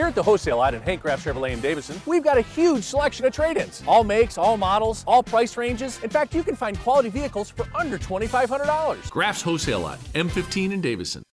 Here at the wholesale lot in Hank Graff Chevrolet in Davison, we've got a huge selection of trade-ins. All makes, all models, all price ranges. In fact, you can find quality vehicles for under $2,500. Graff's Wholesale Lot, M15 in Davison.